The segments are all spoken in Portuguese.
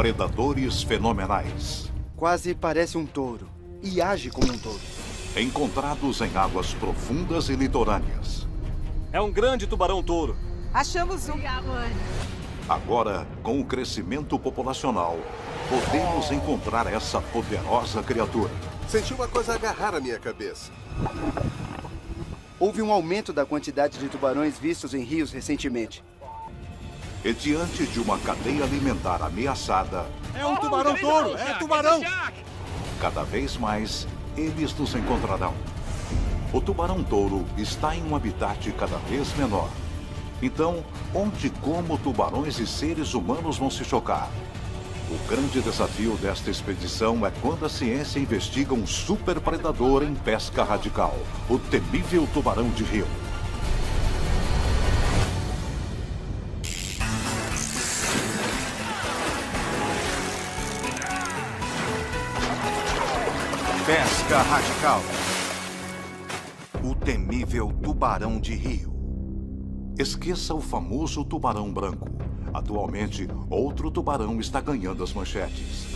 Predadores fenomenais. Quase parece um touro e age como um touro. Encontrados em águas profundas e litorâneas. É um grande tubarão-touro. Achamos um. Agora, com o crescimento populacional, podemos encontrar essa poderosa criatura. Senti uma coisa agarrar a minha cabeça. Houve um aumento da quantidade de tubarões vistos em rios recentemente. E diante de uma cadeia alimentar ameaçada, É um tubarão-touro! É tubarão! cada vez mais eles nos encontrarão. O tubarão-touro está em um habitat cada vez menor. Então, onde e como tubarões e seres humanos vão se chocar? O grande desafio desta expedição é quando a ciência investiga um super predador em pesca radical, o temível tubarão de rio. Radical. O temível tubarão de rio. Esqueça o famoso tubarão branco. Atualmente, outro tubarão está ganhando as manchetes.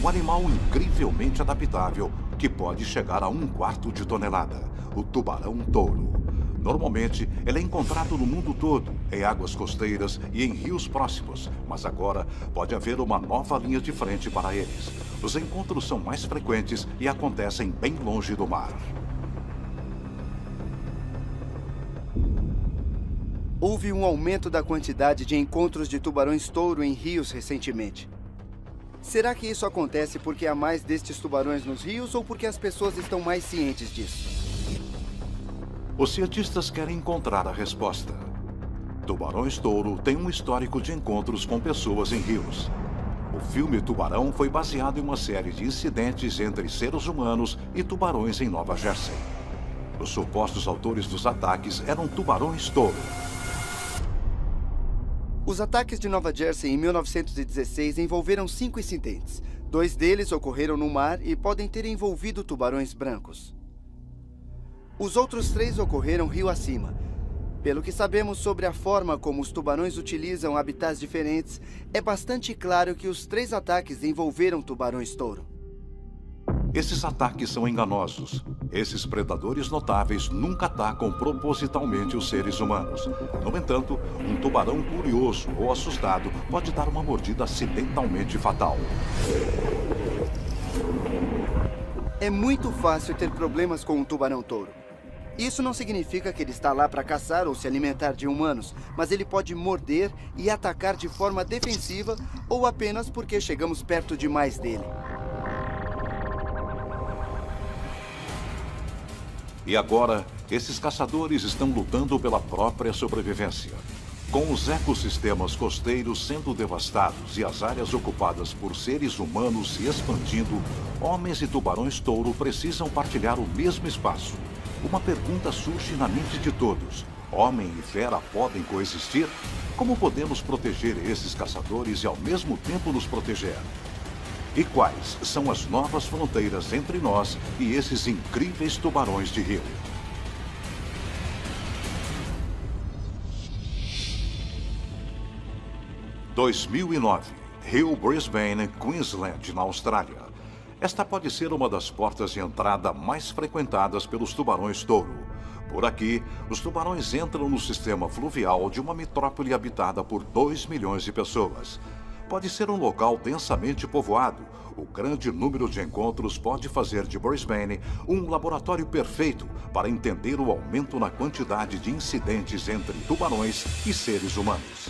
Um animal incrivelmente adaptável que pode chegar a um quarto de tonelada. O tubarão-touro. Normalmente, ele é encontrado no mundo todo, em águas costeiras e em rios próximos, mas agora pode haver uma nova linha de frente para eles. Os encontros são mais frequentes e acontecem bem longe do mar. Houve um aumento da quantidade de encontros de tubarões-touro em rios recentemente. Será que isso acontece porque há mais destes tubarões nos rios ou porque as pessoas estão mais cientes disso? Os cientistas querem encontrar a resposta. Tubarões-touro têm um histórico de encontros com pessoas em rios. O filme Tubarão foi baseado em uma série de incidentes entre seres humanos e tubarões em Nova Jersey. Os supostos autores dos ataques eram tubarões-touro. Os ataques de Nova Jersey em 1916 envolveram cinco incidentes. Dois deles ocorreram no mar e podem ter envolvido tubarões brancos. Os outros três ocorreram rio acima. Pelo que sabemos sobre a forma como os tubarões utilizam habitats diferentes, é bastante claro que os três ataques envolveram tubarões-touro. Esses ataques são enganosos. Esses predadores notáveis nunca atacam propositalmente os seres humanos. No entanto, um tubarão curioso ou assustado pode dar uma mordida acidentalmente fatal. É muito fácil ter problemas com um tubarão-touro. Isso não significa que ele está lá para caçar ou se alimentar de humanos, mas ele pode morder e atacar de forma defensiva ou apenas porque chegamos perto demais dele. E agora, esses caçadores estão lutando pela própria sobrevivência. Com os ecossistemas costeiros sendo devastados e as áreas ocupadas por seres humanos se expandindo, homens e tubarões-touro precisam partilhar o mesmo espaço. Uma pergunta surge na mente de todos: homem e fera podem coexistir? Como podemos proteger esses caçadores e ao mesmo tempo nos proteger? E quais são as novas fronteiras entre nós e esses incríveis tubarões de rio? ...2009... Rio Brisbane, Queensland, na Austrália. Esta pode ser uma das portas de entrada mais frequentadas pelos tubarões-touro. Por aqui, os tubarões entram no sistema fluvial de uma metrópole habitada por 2 milhões de pessoas. Pode ser um local densamente povoado. O grande número de encontros pode fazer de Brisbane um laboratório perfeito para entender o aumento na quantidade de incidentes entre tubarões e seres humanos.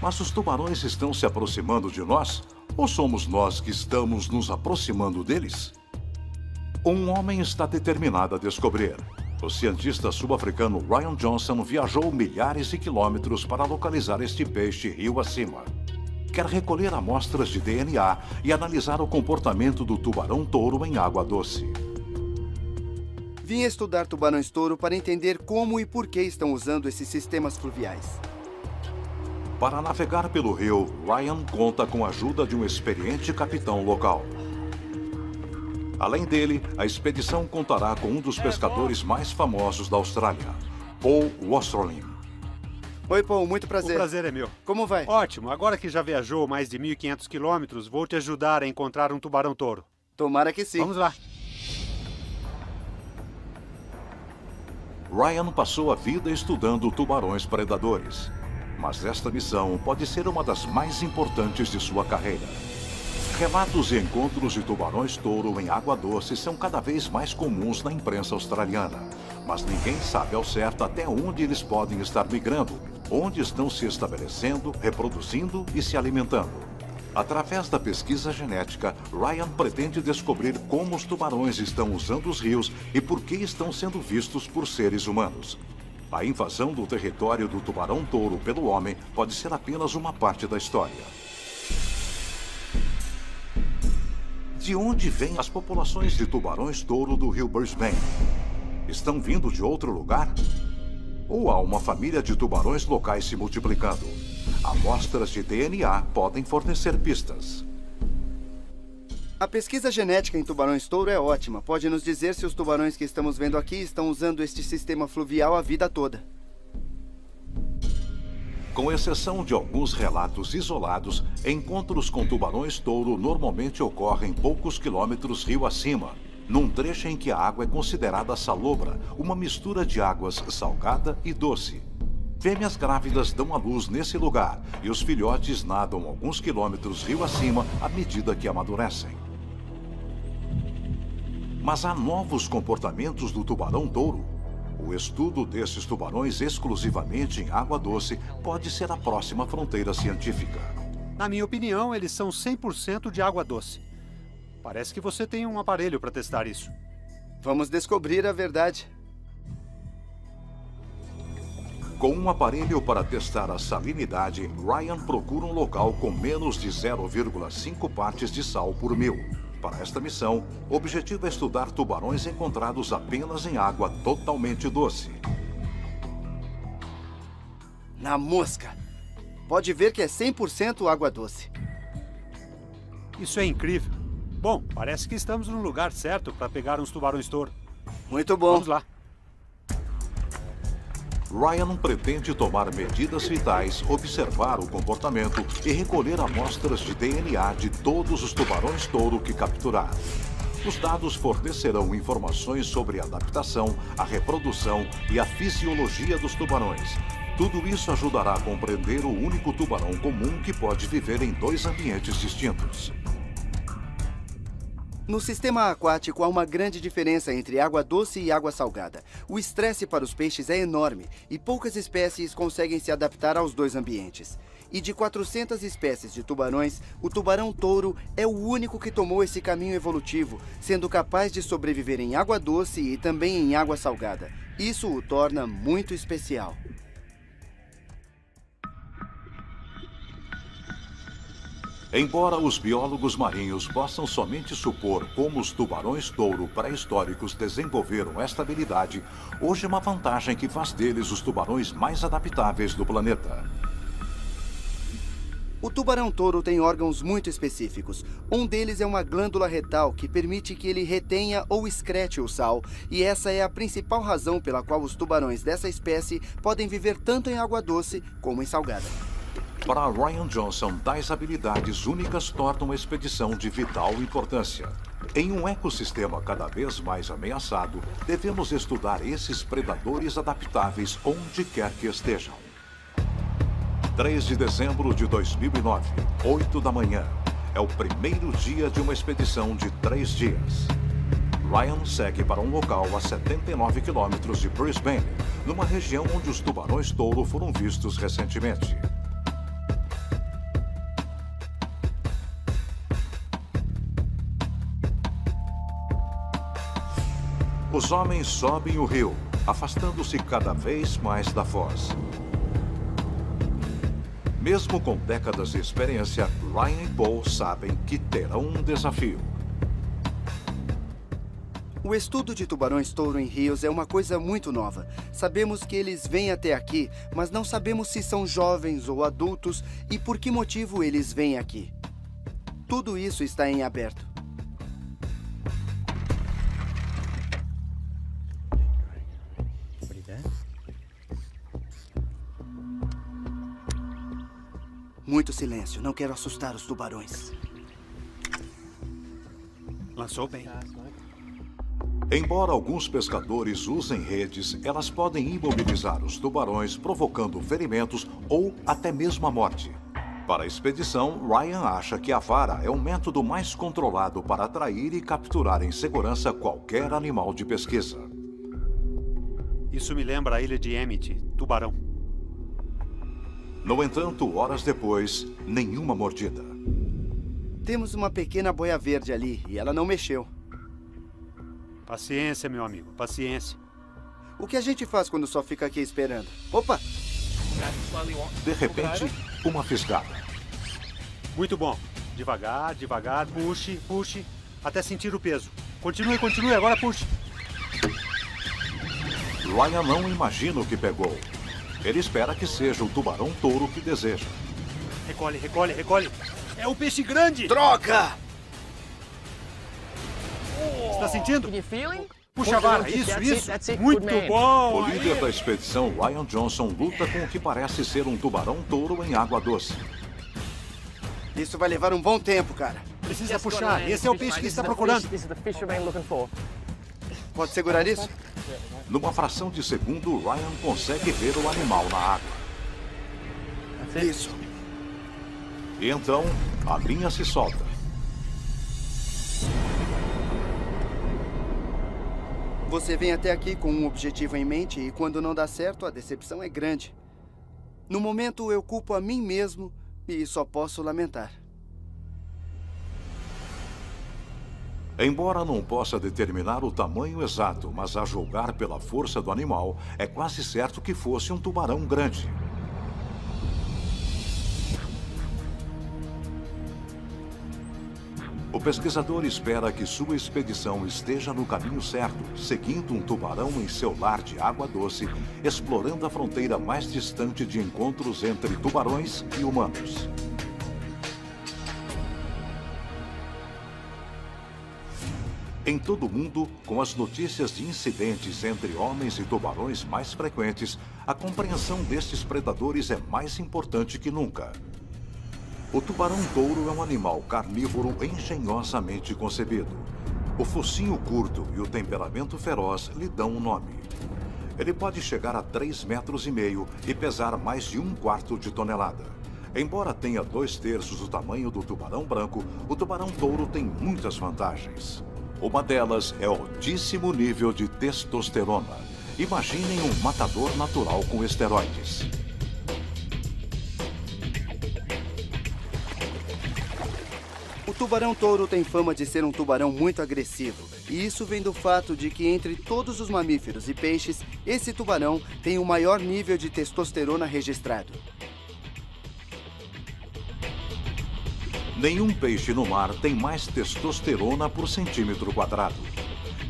Mas os tubarões estão se aproximando de nós? Ou somos nós que estamos nos aproximando deles? Um homem está determinado a descobrir. O cientista sul-africano Ryan Johnson viajou milhares de quilômetros para localizar este peixe rio acima. Quer recolher amostras de DNA e analisar o comportamento do tubarão-touro em água doce. Vim estudar tubarões-touro para entender como e por que estão usando esses sistemas fluviais. Para navegar pelo rio, Ryan conta com a ajuda de um experiente capitão local. Além dele, a expedição contará com um dos pescadores mais famosos da Austrália, Paul Wasserlin. Oi, Paul, muito O prazer. prazer é meu. Como vai? Ótimo, agora que já viajou mais de 1.500 quilômetros, vou te ajudar a encontrar um tubarão-touro. Tomara que sim. Vamos lá. Ryan passou a vida estudando tubarões predadores. Mas esta missão pode ser uma das mais importantes de sua carreira. Relatos e encontros de tubarões-touro em água doce são cada vez mais comuns na imprensa australiana. Mas ninguém sabe ao certo até onde eles podem estar migrando, onde estão se estabelecendo, reproduzindo e se alimentando. Através da pesquisa genética, Ryan pretende descobrir como os tubarões estão usando os rios e por que estão sendo vistos por seres humanos. A invasão do território do tubarão-touro pelo homem pode ser apenas uma parte da história. De onde vêm as populações de tubarões-touro do rio Brisbane? Estão vindo de outro lugar? Ou há uma família de tubarões locais se multiplicando? Amostras de DNA podem fornecer pistas. A pesquisa genética em tubarões-touro é ótima. Pode nos dizer se os tubarões que estamos vendo aqui estão usando este sistema fluvial a vida toda. Com exceção de alguns relatos isolados, encontros com tubarões-touro normalmente ocorrem poucos quilômetros rio acima, num trecho em que a água é considerada salobra, uma mistura de águas salgada e doce. Fêmeas grávidas dão à luz nesse lugar e os filhotes nadam alguns quilômetros rio acima à medida que amadurecem. Mas há novos comportamentos do tubarão-touro. O estudo desses tubarões exclusivamente em água doce pode ser a próxima fronteira científica. Na minha opinião, eles são 100% de água doce. Parece que você tem um aparelho para testar isso. Vamos descobrir a verdade. Com um aparelho para testar a salinidade, Ryan procura um local com menos de 0,5 partes de sal por mil. Para esta missão, o objetivo é estudar tubarões encontrados apenas em água totalmente doce. Na mosca. Pode ver que é 100% água doce. Isso é incrível. Bom, parece que estamos no lugar certo para pegar uns tubarões-touro. Muito bom. Vamos lá. Ryan pretende tomar medidas vitais, observar o comportamento e recolher amostras de DNA de todos os tubarões-touro que capturar. Os dados fornecerão informações sobre a adaptação, a reprodução e a fisiologia dos tubarões. Tudo isso ajudará a compreender o único tubarão comum que pode viver em dois ambientes distintos. No sistema aquático há uma grande diferença entre água doce e água salgada. O estresse para os peixes é enorme e poucas espécies conseguem se adaptar aos dois ambientes. E de 400 espécies de tubarões, o tubarão-touro é o único que tomou esse caminho evolutivo, sendo capaz de sobreviver em água doce e também em água salgada. Isso o torna muito especial. Embora os biólogos marinhos possam somente supor como os tubarões-touro pré-históricos desenvolveram esta habilidade, hoje é uma vantagem que faz deles os tubarões mais adaptáveis do planeta. O tubarão-touro tem órgãos muito específicos. Um deles é uma glândula retal que permite que ele retenha ou excrete o sal, e essa é a principal razão pela qual os tubarões dessa espécie podem viver tanto em água doce como em salgada. Para Ryan Johnson, tais habilidades únicas tornam a expedição de vital importância. Em um ecossistema cada vez mais ameaçado, devemos estudar esses predadores adaptáveis onde quer que estejam. 3 de dezembro de 2009, 8 da manhã. É o primeiro dia de uma expedição de três dias. Ryan segue para um local a 79 quilômetros de Brisbane, numa região onde os tubarões-touro foram vistos recentemente. Os homens sobem o rio, afastando-se cada vez mais da foz. Mesmo com décadas de experiência, Ryan e Paul sabem que terão um desafio. O estudo de tubarões-touro em rios é uma coisa muito nova. Sabemos que eles vêm até aqui, mas não sabemos se são jovens ou adultos e por que motivo eles vêm aqui. Tudo isso está em aberto. Silêncio. Não quero assustar os tubarões. Lançou bem. Embora alguns pescadores usem redes, elas podem imobilizar os tubarões, provocando ferimentos ou até mesmo a morte. Para a expedição, Ryan acha que a vara é o método mais controlado para atrair e capturar em segurança qualquer animal de pesquisa. Isso me lembra a ilha de Emmett, Tubarão. No entanto, horas depois, nenhuma mordida. Temos uma pequena boia verde ali e ela não mexeu. Paciência, meu amigo, paciência. O que a gente faz quando só fica aqui esperando? Opa! De repente, uma fisgada. Muito bom. Devagar, devagar, puxe, puxe, até sentir o peso. Continue, continue, agora puxe. Ryan não imagina o que pegou. Ele espera que seja o tubarão-touro que deseja. Recolhe, recolhe, recolhe. É o peixe grande! Troca! Está sentindo? Puxa a vara, isso, isso. Muito bom! O líder da expedição, Ryan Johnson, luta com o que parece ser um tubarão-touro em água doce. Isso vai levar um bom tempo, cara. Precisa puxar. Esse é o peixe que está procurando. Pode segurar isso? Numa fração de segundo, Ryan consegue ver o animal na água. Isso. E então, a linha se solta. Você vem até aqui com um objetivo em mente e quando não dá certo, a decepção é grande. No momento, eu culpo a mim mesmo e só posso lamentar. Embora não possa determinar o tamanho exato, mas a julgar pela força do animal, é quase certo que fosse um tubarão grande. O pesquisador espera que sua expedição esteja no caminho certo, seguindo um tubarão em seu lar de água doce, explorando a fronteira mais distante de encontros entre tubarões e humanos. Em todo o mundo, com as notícias de incidentes entre homens e tubarões mais frequentes, a compreensão destes predadores é mais importante que nunca. O tubarão-touro é um animal carnívoro engenhosamente concebido. O focinho curto e o temperamento feroz lhe dão um nome. Ele pode chegar a 3 metros e meio e pesar mais de um quarto de tonelada. Embora tenha dois terços do tamanho do tubarão branco, o tubarão-touro tem muitas vantagens. Uma delas é o altíssimo nível de testosterona. Imaginem um matador natural com esteroides. O tubarão-touro tem fama de ser um tubarão muito agressivo. E isso vem do fato de que entre todos os mamíferos e peixes, esse tubarão tem o maior nível de testosterona registrado. Nenhum peixe no mar tem mais testosterona por centímetro quadrado.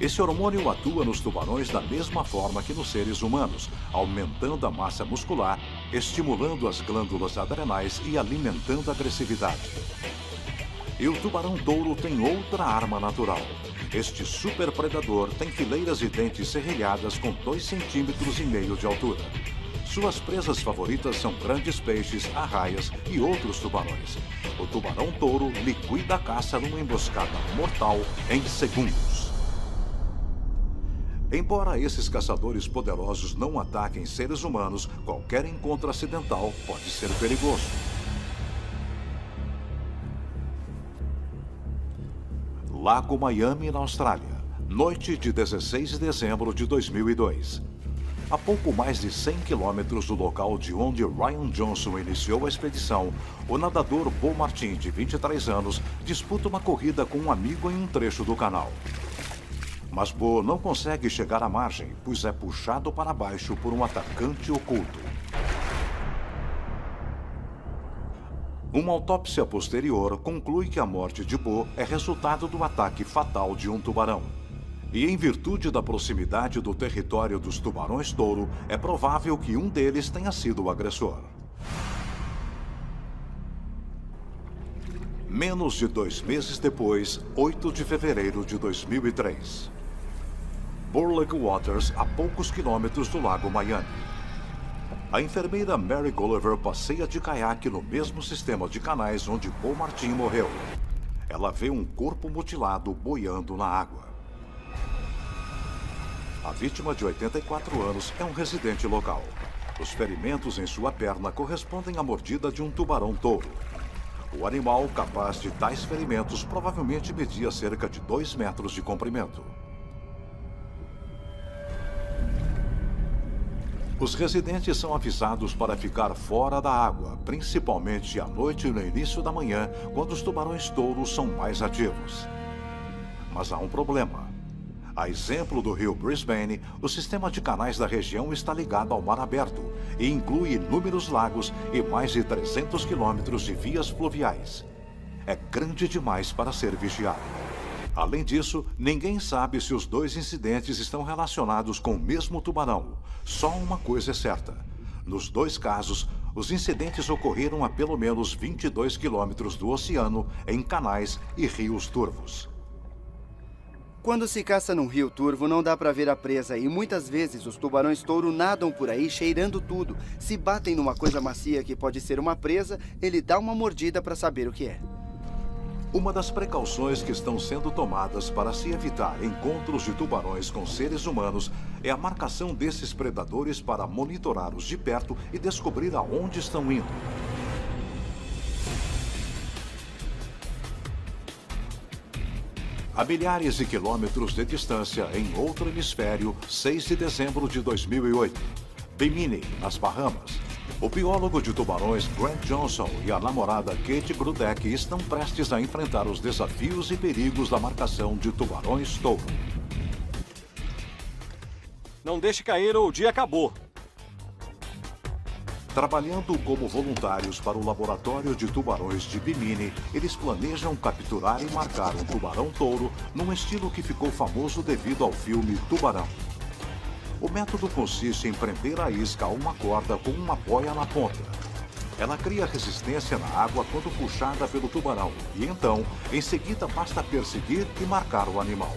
Esse hormônio atua nos tubarões da mesma forma que nos seres humanos, aumentando a massa muscular, estimulando as glândulas adrenais e alimentando a agressividade. E o tubarão-touro tem outra arma natural. Este super predador tem fileiras de dentes serrilhadas com 2 centímetros de altura. Suas presas favoritas são grandes peixes, arraias e outros tubarões. O tubarão-touro liquida a caça numa emboscada mortal em segundos. Embora esses caçadores poderosos não ataquem seres humanos, qualquer encontro acidental pode ser perigoso. Lago Miami, na Austrália. Noite de 16 de dezembro de 2002. A pouco mais de 100 quilômetros do local de onde Ryan Johnson iniciou a expedição, o nadador Bo Martin, de 23 anos, disputa uma corrida com um amigo em um trecho do canal. Mas Bo não consegue chegar à margem, pois é puxado para baixo por um atacante oculto. Uma autópsia posterior conclui que a morte de Bo é resultado do ataque fatal de um tubarão. E em virtude da proximidade do território dos tubarões-touro, é provável que um deles tenha sido o agressor. Menos de dois meses depois, 8 de fevereiro de 2003. Burlick Waters, a poucos quilômetros do Lago Miami. A enfermeira Mary Gulliver passeia de caiaque no mesmo sistema de canais onde Paul Martin morreu. Ela vê um corpo mutilado boiando na água. A vítima de 84 anos é um residente local. Os ferimentos em sua perna correspondem à mordida de um tubarão-touro. O animal capaz de tais ferimentos provavelmente media cerca de 2 metros de comprimento. Os residentes são avisados para ficar fora da água, principalmente à noite e no início da manhã, quando os tubarões-touros são mais ativos. Mas há um problema. A exemplo do rio Brisbane, o sistema de canais da região está ligado ao mar aberto e inclui inúmeros lagos e mais de 300 quilômetros de vias fluviais. É grande demais para ser vigiado. Além disso, ninguém sabe se os dois incidentes estão relacionados com o mesmo tubarão. Só uma coisa é certa: nos dois casos, os incidentes ocorreram a pelo menos 22 quilômetros do oceano, em canais e rios turvos. Quando se caça num rio turvo, não dá para ver a presa e muitas vezes os tubarões-touro nadam por aí cheirando tudo. Se batem numa coisa macia que pode ser uma presa, ele dá uma mordida para saber o que é. Uma das precauções que estão sendo tomadas para se evitar encontros de tubarões com seres humanos é a marcação desses predadores para monitorá-los de perto e descobrir aonde estão indo. A milhares de quilômetros de distância, em outro hemisfério, 6 de dezembro de 2008. Bimini, nas Bahamas. O biólogo de tubarões Grant Johnson e a namorada Kate Grudeck estão prestes a enfrentar os desafios e perigos da marcação de tubarões-touro. Não deixe cair ou o dia acabou. Trabalhando como voluntários para o laboratório de tubarões de Bimini, eles planejam capturar e marcar um tubarão-touro num estilo que ficou famoso devido ao filme Tubarão. O método consiste em prender a isca a uma corda com uma boia na ponta. Ela cria resistência na água quando puxada pelo tubarão e então, em seguida, basta perseguir e marcar o animal.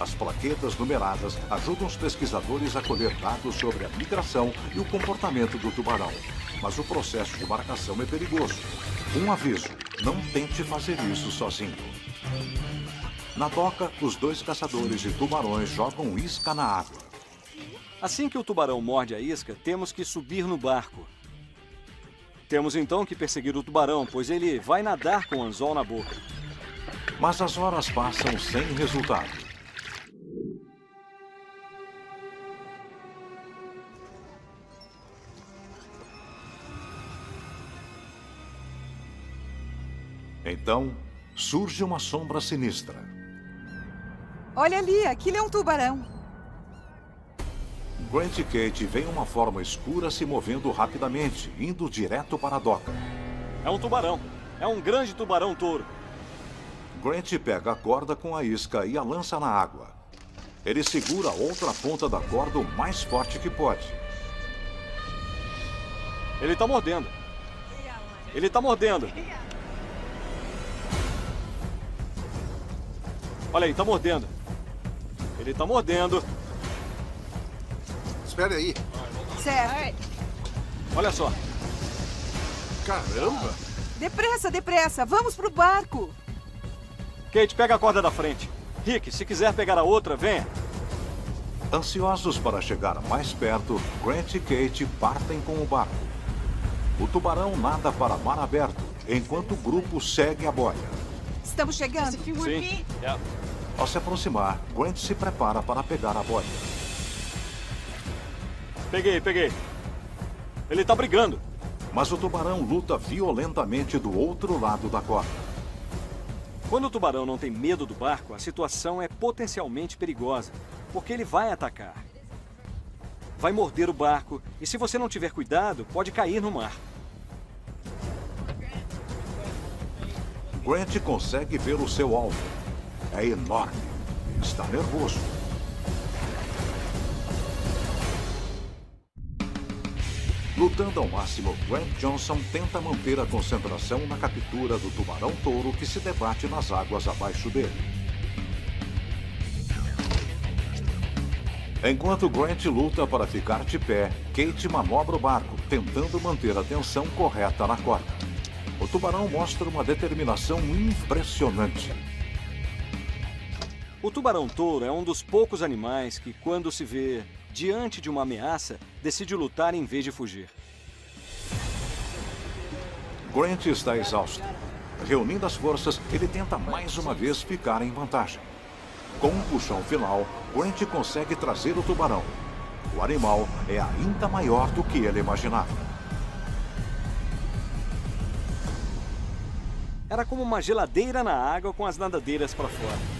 As plaquetas numeradas ajudam os pesquisadores a colher dados sobre a migração e o comportamento do tubarão. Mas o processo de marcação é perigoso. Um aviso: não tente fazer isso sozinho. Na doca, os dois caçadores de tubarões jogam isca na água. Assim que o tubarão morde a isca, temos que subir no barco. Temos então que perseguir o tubarão, pois ele vai nadar com o anzol na boca. Mas as horas passam sem resultado. Então, surge uma sombra sinistra. Olha ali, aquilo é um tubarão. Grant e Kate veem uma forma escura se movendo rapidamente, indo direto para a doca. É um tubarão. É um grande tubarão touro. Grant pega a corda com a isca e a lança na água. Ele segura a outra ponta da corda o mais forte que pode. Ele está mordendo. Ele está mordendo. Olha aí, está mordendo. Ele está mordendo. Espere aí. Certo. Olha só. Caramba! Depressa, depressa. Vamos pro barco. Kate, pega a corda da frente. Rick, se quiser pegar a outra, venha. Ansiosos para chegar mais perto, Grant e Kate partem com o barco. O tubarão nada para mar aberto, enquanto o grupo segue a boia. Estamos chegando. Sim. É. Ao se aproximar, Grant se prepara para pegar a boia. Peguei, peguei. Ele está brigando. Mas o tubarão luta violentamente do outro lado da corda. Quando o tubarão não tem medo do barco, a situação é potencialmente perigosa, porque ele vai atacar. Vai morder o barco e, se você não tiver cuidado, pode cair no mar. Grant consegue ver o seu alvo. É enorme. Está nervoso. Lutando ao máximo, Grant Johnson tenta manter a concentração na captura do tubarão-touro que se debate nas águas abaixo dele. Enquanto Grant luta para ficar de pé, Kate manobra o barco, tentando manter a tensão correta na corda. O tubarão mostra uma determinação impressionante. O tubarão-touro é um dos poucos animais que, quando se vê diante de uma ameaça, decide lutar em vez de fugir. Grant está exausto. Reunindo as forças, ele tenta mais uma vez ficar em vantagem. Com um puxão final, Grant consegue trazer o tubarão. O animal é ainda maior do que ele imaginava. Era como uma geladeira na água com as nadadeiras para fora.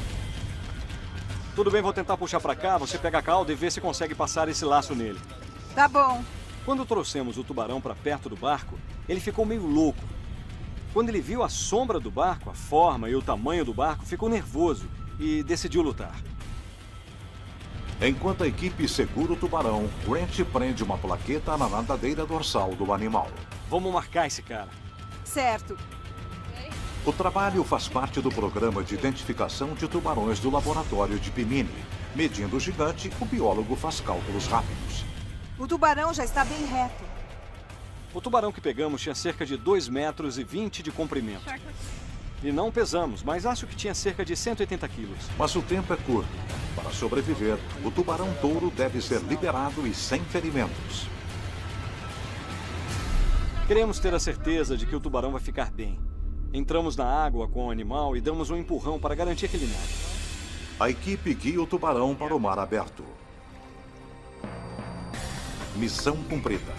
Tudo bem, vou tentar puxar para cá, você pega a cauda e vê se consegue passar esse laço nele. Tá bom. Quando trouxemos o tubarão para perto do barco, ele ficou meio louco. Quando ele viu a sombra do barco, a forma e o tamanho do barco, ficou nervoso e decidiu lutar. Enquanto a equipe segura o tubarão, Grant prende uma plaqueta na nadadeira dorsal do animal. Vamos marcar esse cara. Certo. O trabalho faz parte do programa de identificação de tubarões do laboratório de Pimini. Medindo o gigante, o biólogo faz cálculos rápidos. O tubarão já está bem reto. O tubarão que pegamos tinha cerca de 2 metros e 20 de comprimento. E não pesamos, mas acho que tinha cerca de 180 quilos. Mas o tempo é curto. Para sobreviver, o tubarão touro deve ser liberado e sem ferimentos. Queremos ter a certeza de que o tubarão vai ficar bem. Entramos na água com o animal e damos um empurrão para garantir que ele nade. A equipe guia o tubarão para o mar aberto. Missão cumprida.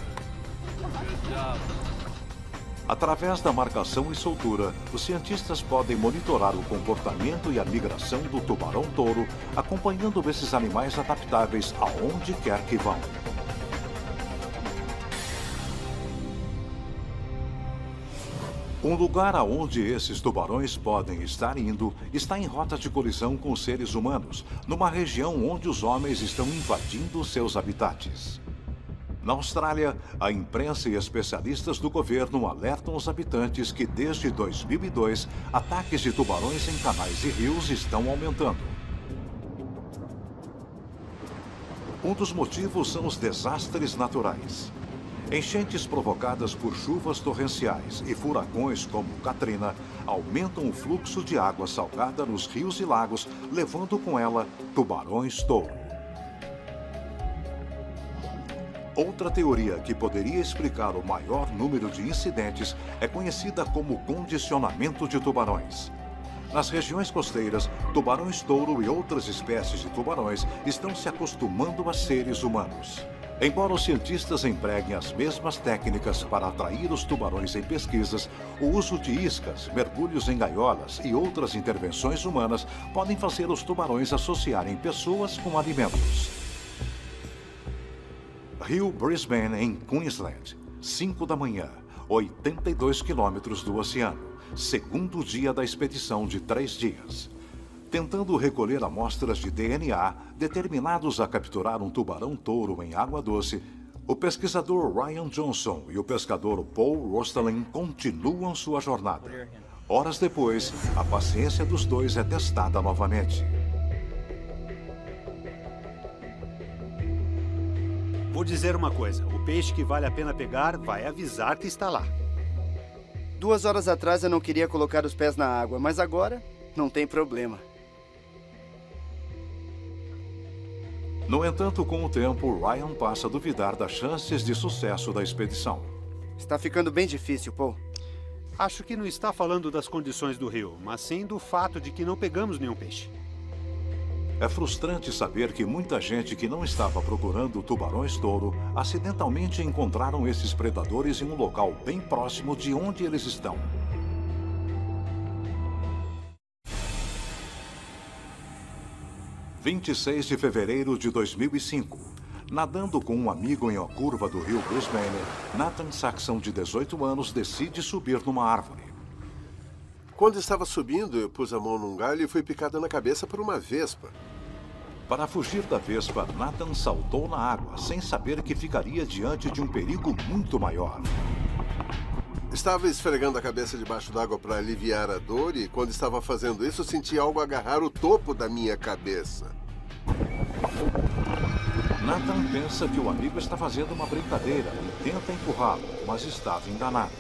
Através da marcação e soltura, os cientistas podem monitorar o comportamento e a migração do tubarão-touro, acompanhando esses animais adaptáveis aonde quer que vão. Um lugar aonde esses tubarões podem estar indo está em rota de colisão com seres humanos, numa região onde os homens estão invadindo seus habitats. Na Austrália, a imprensa e especialistas do governo alertam os habitantes que desde 2002 ataques de tubarões em canais e rios estão aumentando. Um dos motivos são os desastres naturais. Enchentes provocadas por chuvas torrenciais e furacões como Katrina aumentam o fluxo de água salgada nos rios e lagos, levando com ela tubarões-touro. Outra teoria que poderia explicar o maior número de incidentes é conhecida como condicionamento de tubarões. Nas regiões costeiras, tubarões-touro e outras espécies de tubarões estão se acostumando a seres humanos. Embora os cientistas empreguem as mesmas técnicas para atrair os tubarões em pesquisas, o uso de iscas, mergulhos em gaiolas e outras intervenções humanas podem fazer os tubarões associarem pessoas com alimentos. Rio Brisbane, em Queensland, 5 da manhã, 82 quilômetros do oceano, segundo dia da expedição de três dias. Tentando recolher amostras de DNA determinados a capturar um tubarão-touro em água doce, o pesquisador Ryan Johnson e o pescador Paul Rostelin continuam sua jornada. Horas depois, a paciência dos dois é testada novamente. Vou dizer uma coisa: o peixe que vale a pena pegar vai avisar que está lá. Duas horas atrás eu não queria colocar os pés na água, mas agora não tem problema. No entanto, com o tempo, Ryan passa a duvidar das chances de sucesso da expedição. Está ficando bem difícil, Paul. Acho que não está falando das condições do rio, mas sim do fato de que não pegamos nenhum peixe. É frustrante saber que muita gente que não estava procurando tubarões-touro acidentalmente encontraram esses predadores em um local bem próximo de onde eles estão. (26 de fevereiro de 2005) Nadando com um amigo em uma curva do rio Brisbane, Nathan Saxon, de 18 anos, decide subir numa árvore. Quando estava subindo, eu pus a mão num galho e fui picado na cabeça por uma vespa. Para fugir da vespa, Nathan saltou na água, sem saber que ficaria diante de um perigo muito maior. Estava esfregando a cabeça debaixo d'água para aliviar a dor e, quando estava fazendo isso, senti algo agarrar o topo da minha cabeça. Nathan pensa que o amigo está fazendo uma brincadeira e tenta empurrá-lo, mas estava enganado.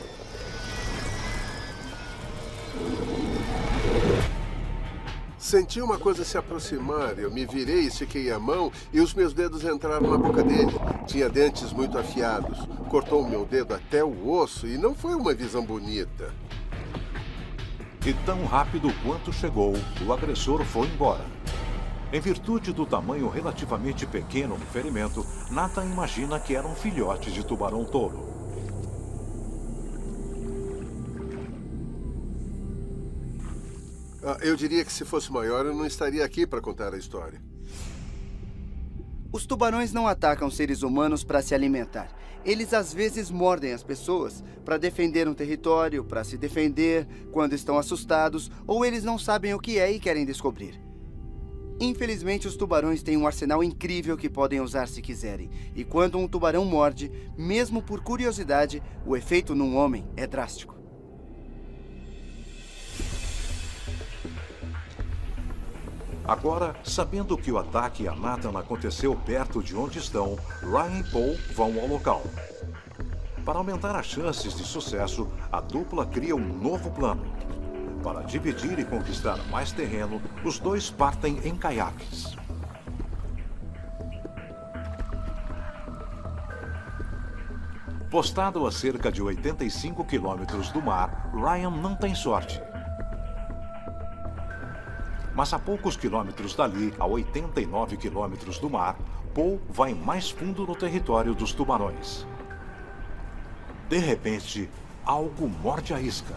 Senti uma coisa se aproximar. Eu me virei, estiquei a mão e os meus dedos entraram na boca dele. Tinha dentes muito afiados. Cortou o meu dedo até o osso e não foi uma visão bonita. E tão rápido quanto chegou, o agressor foi embora. Em virtude do tamanho relativamente pequeno do ferimento, Nathan imagina que era um filhote de tubarão-touro. Ah, eu diria que se fosse maior, eu não estaria aqui para contar a história. Os tubarões não atacam seres humanos para se alimentar. Eles às vezes mordem as pessoas para defender um território, para se defender quando estão assustados ou eles não sabem o que é e querem descobrir. Infelizmente, os tubarões têm um arsenal incrível que podem usar se quiserem. E quando um tubarão morde, mesmo por curiosidade, o efeito num homem é drástico. Agora, sabendo que o ataque a Nathan aconteceu perto de onde estão, Ryan e Paul vão ao local. Para aumentar as chances de sucesso, a dupla cria um novo plano. Para dividir e conquistar mais terreno, os dois partem em caiaques. Postado a cerca de 85 quilômetros do mar, Ryan não tem sorte. Mas a poucos quilômetros dali, a 89 quilômetros do mar, Paul vai mais fundo no território dos tubarões. De repente, algo morde a isca.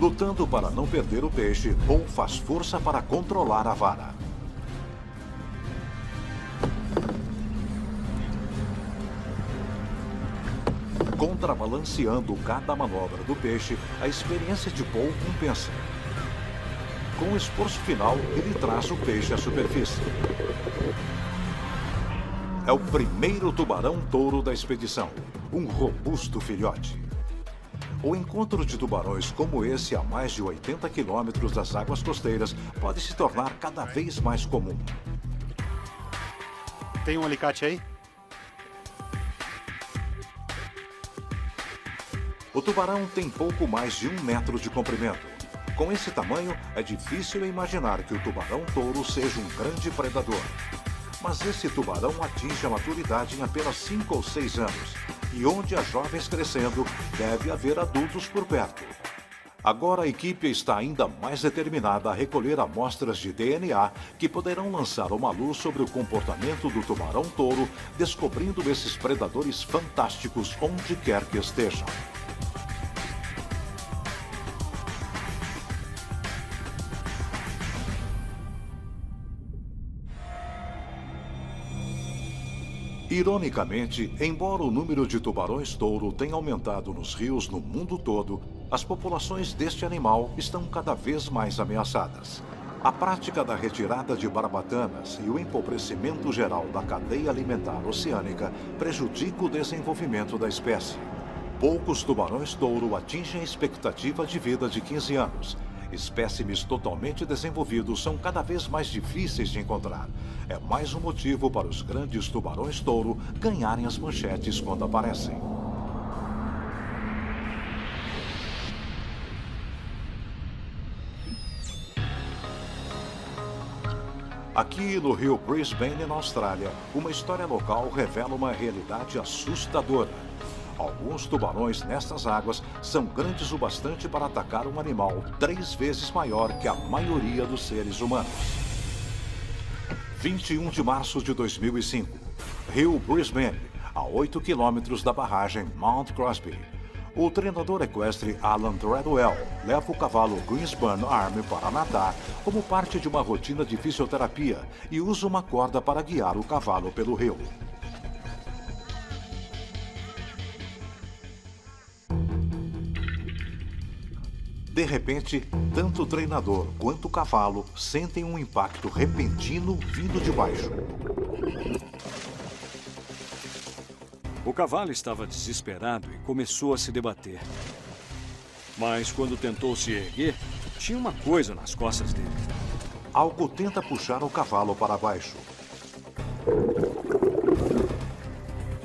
Lutando para não perder o peixe, Paul faz força para controlar a vara. Contrabalanceando cada manobra do peixe, a experiência de Paul compensa. Com o esforço final, ele traz o peixe à superfície. É o primeiro tubarão-touro da expedição, um robusto filhote. O encontro de tubarões como esse a mais de 80 quilômetros das águas costeiras pode se tornar cada vez mais comum. Tem um alicate aí? O tubarão tem pouco mais de um metro de comprimento. Com esse tamanho, é difícil imaginar que o tubarão-touro seja um grande predador. Mas esse tubarão atinge a maturidade em apenas 5 ou 6 anos. E onde há jovens crescendo, deve haver adultos por perto. Agora a equipe está ainda mais determinada a recolher amostras de DNA que poderão lançar uma luz sobre o comportamento do tubarão-touro, descobrindo esses predadores fantásticos onde quer que estejam. Ironicamente, embora o número de tubarões-touro tenha aumentado nos rios no mundo todo, as populações deste animal estão cada vez mais ameaçadas. A prática da retirada de barbatanas e o empobrecimento geral da cadeia alimentar oceânica prejudica o desenvolvimento da espécie. Poucos tubarões-touro atingem a expectativa de vida de 15 anos. Espécimes totalmente desenvolvidos são cada vez mais difíceis de encontrar. É mais um motivo para os grandes tubarões-touro ganharem as manchetes quando aparecem. Aqui no rio Brisbane, na Austrália, uma história local revela uma realidade assustadora. Alguns tubarões nestas águas são grandes o bastante para atacar um animal três vezes maior que a maioria dos seres humanos. 21 de março de 2005, Rio Brisbane, a 8 quilômetros da barragem Mount Crosby. O treinador equestre Alan Treadwell leva o cavalo Greensburn Arm para nadar como parte de uma rotina de fisioterapia e usa uma corda para guiar o cavalo pelo rio. De repente, tanto o treinador quanto o cavalo sentem um impacto repentino vindo de baixo. O cavalo estava desesperado e começou a se debater. Mas quando tentou se erguer, Tinha uma coisa nas costas dele. Algo tenta puxar o cavalo para baixo.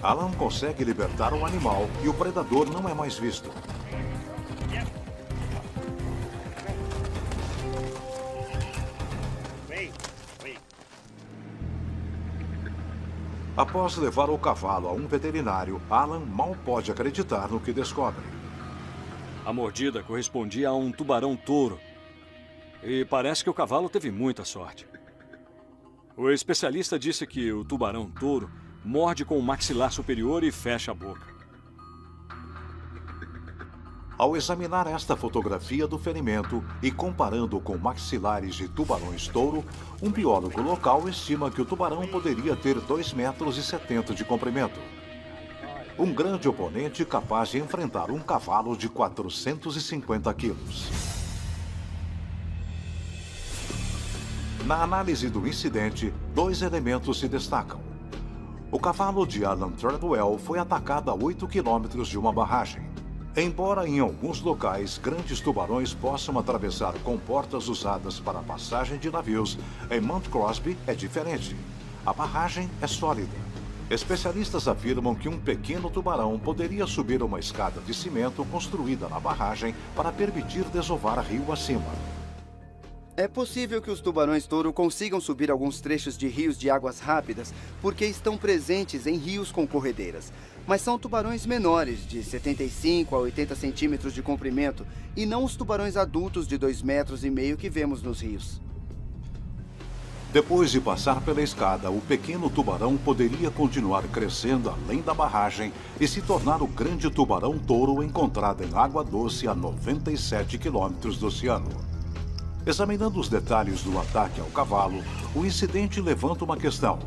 Alan consegue libertar o animal e o predador não é mais visto. Após levar o cavalo a um veterinário, Alan mal pode acreditar no que descobre. A mordida correspondia a um tubarão-touro. E parece que o cavalo teve muita sorte. O especialista disse que o tubarão-touro morde com o maxilar superior e fecha a boca. Ao examinar esta fotografia do ferimento e comparando com maxilares de tubarões-touro, um biólogo local estima que o tubarão poderia ter 2,70 metros e 70 de comprimento. Um grande oponente capaz de enfrentar um cavalo de 450 quilos. Na análise do incidente, dois elementos se destacam. O cavalo de Alan Treadwell foi atacado a 8 quilômetros de uma barragem. Embora em alguns locais grandes tubarões possam atravessar comportas usadas para passagem de navios, em Mount Crosby é diferente. A barragem é sólida. Especialistas afirmam que um pequeno tubarão poderia subir uma escada de cimento construída na barragem para permitir desovar rio acima. É possível que os tubarões-touro consigam subir alguns trechos de rios de águas rápidas porque estão presentes em rios com corredeiras mas são tubarões menores, de 75 a 80 centímetros de comprimento, e não os tubarões adultos de 2 metros e meio que vemos nos rios. Depois de passar pela escada, o pequeno tubarão poderia continuar crescendo além da barragem e se tornar o grande tubarão-touro encontrado em água doce a 97 quilômetros do oceano. Examinando os detalhes do ataque ao cavalo, o incidente levanta uma questão.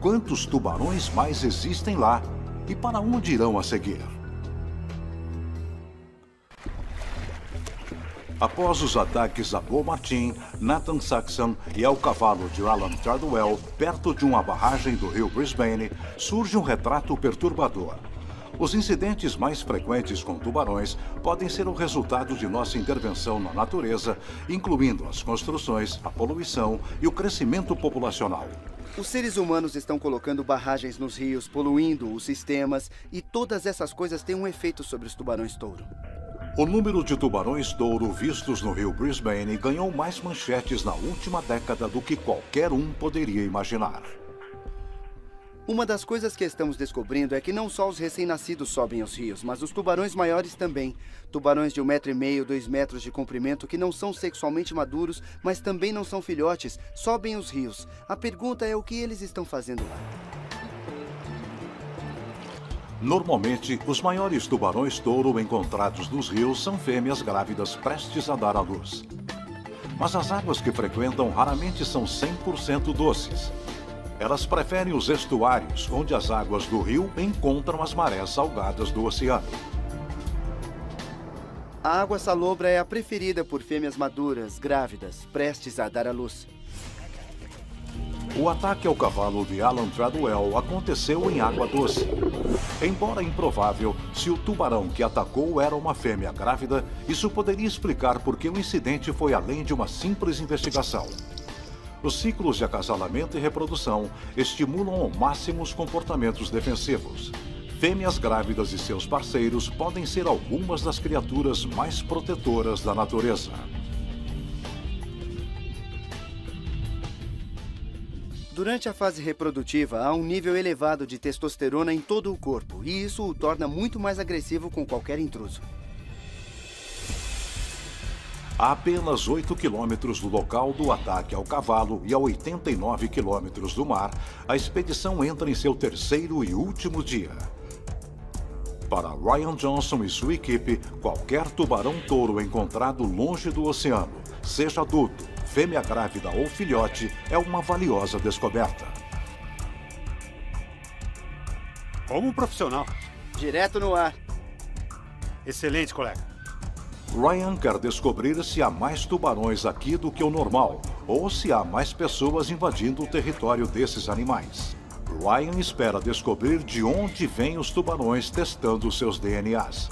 Quantos tubarões mais existem lá e para onde irão a seguir? Após os ataques a Bo Martin, Nathan Saxon e ao cavalo de Alan Tardwell, perto de uma barragem do rio Brisbane, surge um retrato perturbador. Os incidentes mais frequentes com tubarões podem ser o resultado de nossa intervenção na natureza, incluindo as construções, a poluição e o crescimento populacional. Os seres humanos estão colocando barragens nos rios, poluindo os sistemas, e todas essas coisas têm um efeito sobre os tubarões-touro. O número de tubarões-touro vistos no rio Brisbane ganhou mais manchetes na última década do que qualquer um poderia imaginar. Uma das coisas que estamos descobrindo é que não só os recém-nascidos sobem aos rios, mas os tubarões maiores também. Tubarões de um metro e meio, dois metros de comprimento, que não são sexualmente maduros, mas também não são filhotes, sobem os rios. A pergunta é o que eles estão fazendo lá. Normalmente, os maiores tubarões-touro encontrados nos rios são fêmeas grávidas prestes a dar à luz. Mas as águas que frequentam raramente são 100% doces. Elas preferem os estuários, onde as águas do rio encontram as marés salgadas do oceano. A água salobra é a preferida por fêmeas maduras, grávidas, prestes a dar à luz. O ataque ao cavalo de Alan Tradwell aconteceu em água doce. Embora improvável, se o tubarão que atacou era uma fêmea grávida, isso poderia explicar por que o incidente foi além de uma simples investigação. Os ciclos de acasalamento e reprodução estimulam ao máximo os comportamentos defensivos. Fêmeas grávidas e seus parceiros podem ser algumas das criaturas mais protetoras da natureza. Durante a fase reprodutiva, há um nível elevado de testosterona em todo o corpo, e isso o torna muito mais agressivo com qualquer intruso. A apenas 8 quilômetros do local do ataque ao cavalo e a 89 quilômetros do mar, a expedição entra em seu terceiro e último dia. Para Ryan Johnson e sua equipe, qualquer tubarão-touro encontrado longe do oceano, seja adulto, fêmea grávida ou filhote, é uma valiosa descoberta. Como profissional. Direto no ar. Excelente, colega. Ryan quer descobrir se há mais tubarões aqui do que o normal, ou se há mais pessoas invadindo o território desses animais. Ryan espera descobrir de onde vêm os tubarões testando seus DNAs.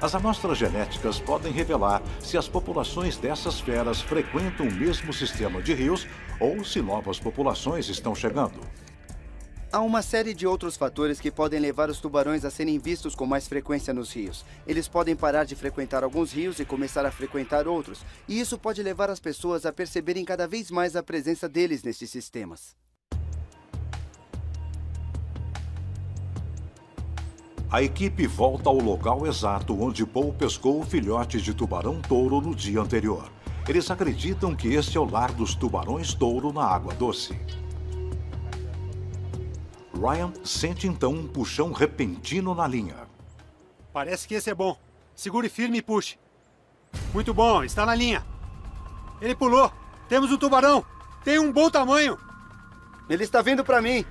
As amostras genéticas podem revelar se as populações dessas feras frequentam o mesmo sistema de rios ou se novas populações estão chegando. Há uma série de outros fatores que podem levar os tubarões a serem vistos com mais frequência nos rios. Eles podem parar de frequentar alguns rios e começar a frequentar outros, e isso pode levar as pessoas a perceberem cada vez mais a presença deles nestes sistemas. A equipe volta ao local exato onde Paul pescou o filhote de tubarão-touro no dia anterior. Eles acreditam que este é o lar dos tubarões-touro na água doce. Ryan sente então um puxão repentino na linha. Parece que esse é bom. Segure firme e puxe. Muito bom, está na linha. Ele pulou. Temos um tubarão. Tem um bom tamanho. Ele está vindo para mim.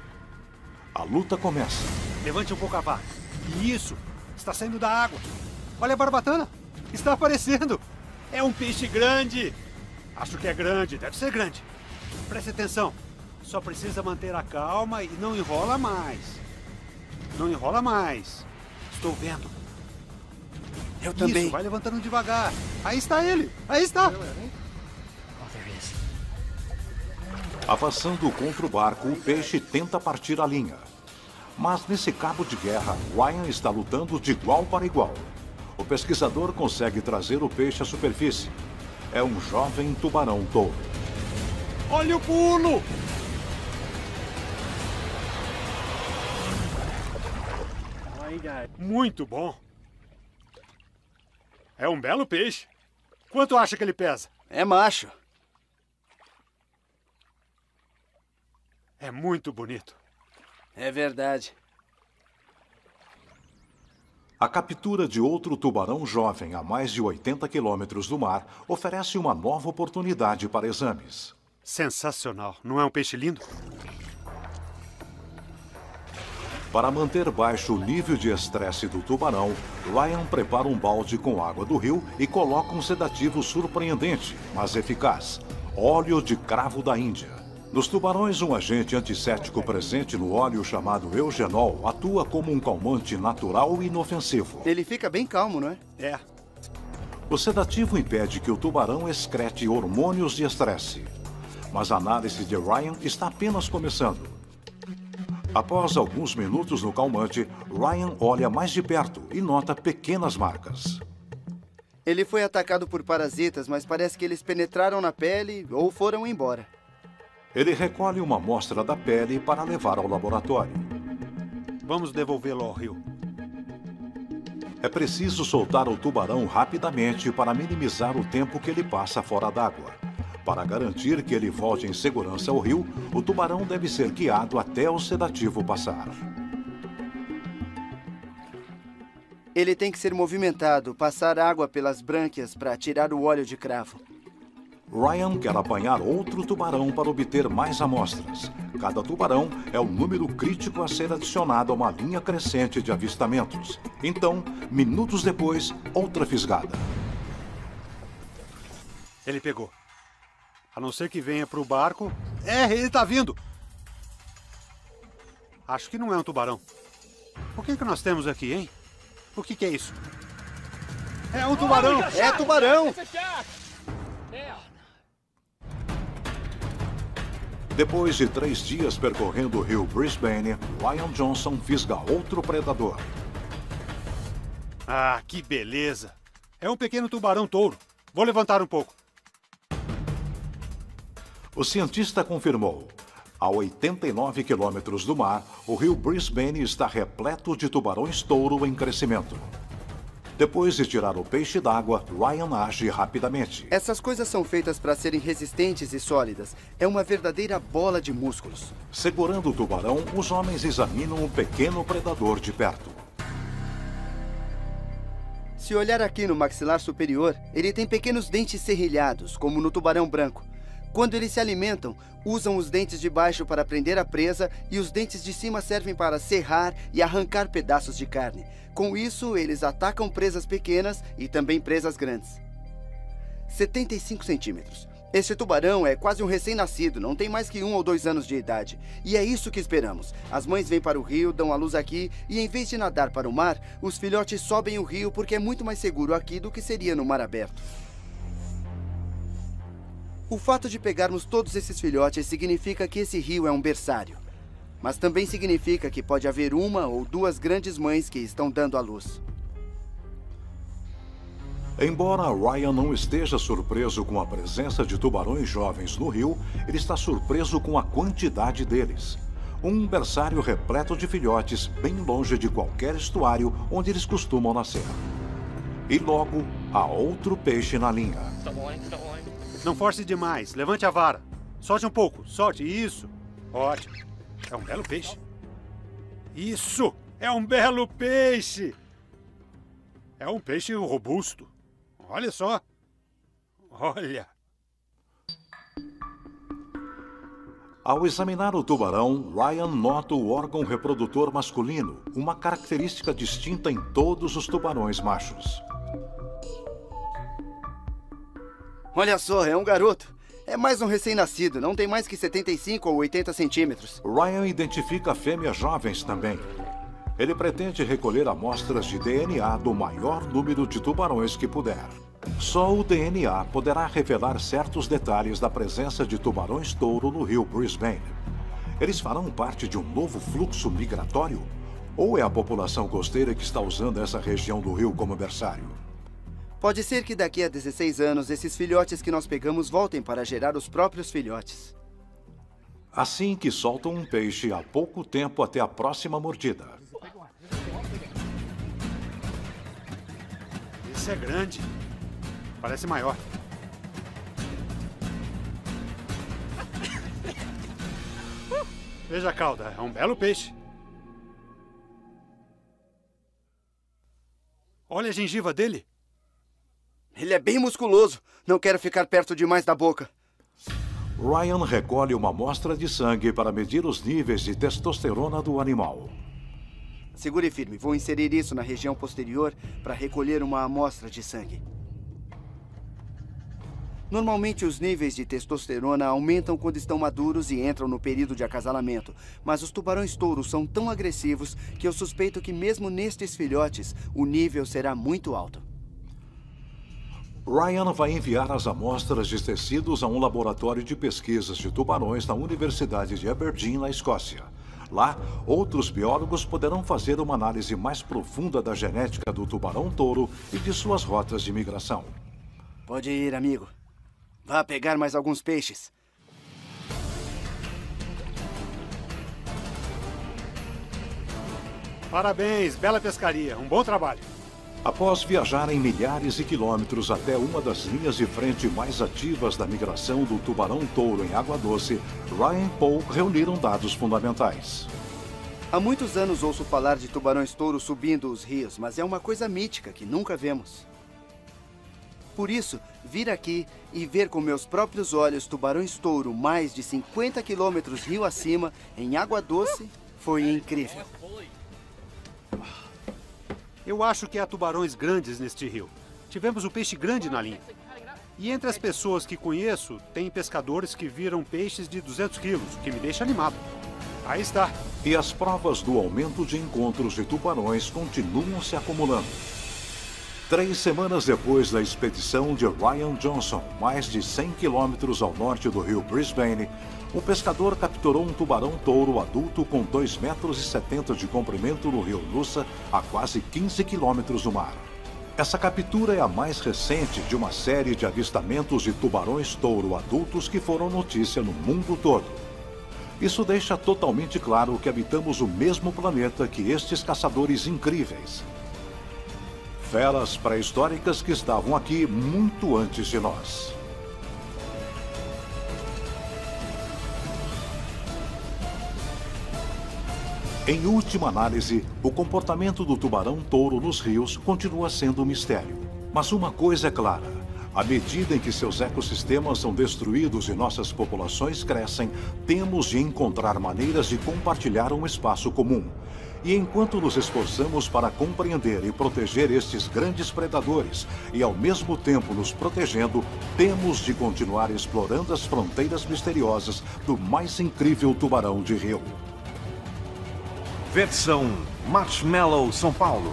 A luta começa. Levante um pouco a vá. Isso! Está saindo da água. Olha a barbatana. Está aparecendo. É um peixe grande. Acho que é grande. Deve ser grande. Preste atenção. Só precisa manter a calma e não enrola mais. Não enrola mais. Estou vendo. Eu também. Isso, vai levantando devagar. Aí está ele. Aí está. Avançando contra o barco, o peixe tenta partir a linha. Mas nesse cabo de guerra, Ryan está lutando de igual para igual. O pesquisador consegue trazer o peixe à superfície. É um jovem tubarão touro. Olha o pulo! Muito bom. É um belo peixe. Quanto acha que ele pesa? É macho. É muito bonito. É verdade. A captura de outro tubarão jovem a mais de 80 quilômetros do mar oferece uma nova oportunidade para exames. Sensacional. Não é um peixe lindo? Para manter baixo o nível de estresse do tubarão, Ryan prepara um balde com água do rio e coloca um sedativo surpreendente, mas eficaz: óleo de cravo da Índia. Nos tubarões, um agente antisséptico presente no óleo chamado eugenol atua como um calmante natural e inofensivo. Ele fica bem calmo, não é? É. O sedativo impede que o tubarão excrete hormônios de estresse. Mas a análise de Ryan está apenas começando. Após alguns minutos no calmante, Ryan olha mais de perto e nota pequenas marcas. Ele foi atacado por parasitas, mas parece que eles penetraram na pele ou foram embora. Ele recolhe uma amostra da pele para levar ao laboratório. Vamos devolvê-lo ao rio. É preciso soltar o tubarão rapidamente para minimizar o tempo que ele passa fora d'água. Para garantir que ele volte em segurança ao rio, o tubarão deve ser guiado até o sedativo passar. Ele tem que ser movimentado, passar água pelas brânquias para tirar o óleo de cravo. Ryan quer apanhar outro tubarão para obter mais amostras. Cada tubarão é o número crítico a ser adicionado a uma linha crescente de avistamentos. Então, minutos depois, outra fisgada. Ele pegou. A não ser que venha para o barco. É, ele está vindo! Acho que não é um tubarão. O que, que nós temos aqui, hein? O que, que é isso? É um tubarão! É tubarão! Depois de três dias percorrendo o rio Brisbane, Ryan Johnson fisga outro predador. Ah, que beleza! É um pequeno tubarão touro. Vou levantar um pouco. O cientista confirmou. A 89 quilômetros do mar, o rio Brisbane está repleto de tubarões touro em crescimento. Depois de tirar o peixe d'água, Ryan age rapidamente. Essas coisas são feitas para serem resistentes e sólidas. É uma verdadeira bola de músculos. Segurando o tubarão, os homens examinam o pequeno predador de perto. Se olhar aqui no maxilar superior, ele tem pequenos dentes serrilhados, como no tubarão branco. Quando eles se alimentam, usam os dentes de baixo para prender a presa e os dentes de cima servem para serrar e arrancar pedaços de carne. Com isso, eles atacam presas pequenas e também presas grandes. 75 centímetros. Esse tubarão é quase um recém-nascido, não tem mais que um ou dois anos de idade. E é isso que esperamos. As mães vêm para o rio, dão a luz aqui, e em vez de nadar para o mar, os filhotes sobem o rio porque é muito mais seguro aqui do que seria no mar aberto. O fato de pegarmos todos esses filhotes significa que esse rio é um berçário. Mas também significa que pode haver uma ou duas grandes mães que estão dando à luz. Embora Ryan não esteja surpreso com a presença de tubarões jovens no rio, ele está surpreso com a quantidade deles. Um berçário repleto de filhotes, bem longe de qualquer estuário onde eles costumam nascer. E logo, há outro peixe na linha. Não force demais. Levante a vara. Solte um pouco. Solte. Isso. Ótimo. É um belo peixe. Isso! É um belo peixe! É um peixe robusto. Olha só. Olha. Ao examinar o tubarão, Ryan nota o órgão reprodutor masculino, uma característica distinta em todos os tubarões machos. Olha só, é um garoto. É mais um recém-nascido, não tem mais que 75 ou 80 centímetros. Ryan identifica fêmeas jovens também. Ele pretende recolher amostras de DNA do maior número de tubarões que puder. Só o DNA poderá revelar certos detalhes da presença de tubarões-touro no rio Brisbane. Eles farão parte de um novo fluxo migratório? Ou é a população costeira que está usando essa região do rio como berçário? Pode ser que daqui a 16 anos esses filhotes que nós pegamos voltem para gerar os próprios filhotes. Assim que soltam um peixe há pouco tempo até a próxima mordida. Esse é grande. Parece maior. Veja a cauda, é um belo peixe. Olha a gengiva dele. Ele é bem musculoso. Não quero ficar perto demais da boca. Ryan recolhe uma amostra de sangue para medir os níveis de testosterona do animal. Segure firme. Vou inserir isso na região posterior para recolher uma amostra de sangue. Normalmente, os níveis de testosterona aumentam quando estão maduros e entram no período de acasalamento. Mas os tubarões touros são tão agressivos que eu suspeito que, mesmo nestes filhotes, o nível será muito alto. Ryan vai enviar as amostras de tecidos a um laboratório de pesquisas de tubarões na Universidade de Aberdeen, na Escócia. Lá, outros biólogos poderão fazer uma análise mais profunda da genética do tubarão-touro e de suas rotas de migração. Pode ir, amigo. Vá pegar mais alguns peixes. Parabéns, bela pescaria. Um bom trabalho. Após viajarem milhares de quilômetros até uma das linhas de frente mais ativas da migração do tubarão-touro em água doce, Ryan e Paul reuniram dados fundamentais. Há muitos anos ouço falar de tubarões-touro subindo os rios, mas é uma coisa mítica que nunca vemos. Por isso, vir aqui e ver com meus próprios olhos tubarões-touro mais de 50 quilômetros rio acima, em água doce, foi incrível. Eu acho que há tubarões grandes neste rio. Tivemos um peixe grande na linha. E entre as pessoas que conheço, tem pescadores que viram peixes de 200 quilos, o que me deixa animado. Aí está. E as provas do aumento de encontros de tubarões continuam se acumulando. Três semanas depois da expedição de Ryan Johnson, mais de 100 quilômetros ao norte do rio Brisbane, um pescador capturou um tubarão-touro adulto com 2,70 metros de comprimento no rio Lussa, a quase 15 quilômetros do mar. Essa captura é a mais recente de uma série de avistamentos de tubarões-touro adultos que foram notícia no mundo todo. Isso deixa totalmente claro que habitamos o mesmo planeta que estes caçadores incríveis, feras pré-históricas que estavam aqui muito antes de nós. Em última análise, o comportamento do tubarão-touro nos rios continua sendo um mistério. Mas uma coisa é clara: à medida em que seus ecossistemas são destruídos e nossas populações crescem, temos de encontrar maneiras de compartilhar um espaço comum. E enquanto nos esforçamos para compreender e proteger estes grandes predadores e ao mesmo tempo nos protegendo, temos de continuar explorando as fronteiras misteriosas do mais incrível tubarão de rio. Versão Marshmallow São Paulo.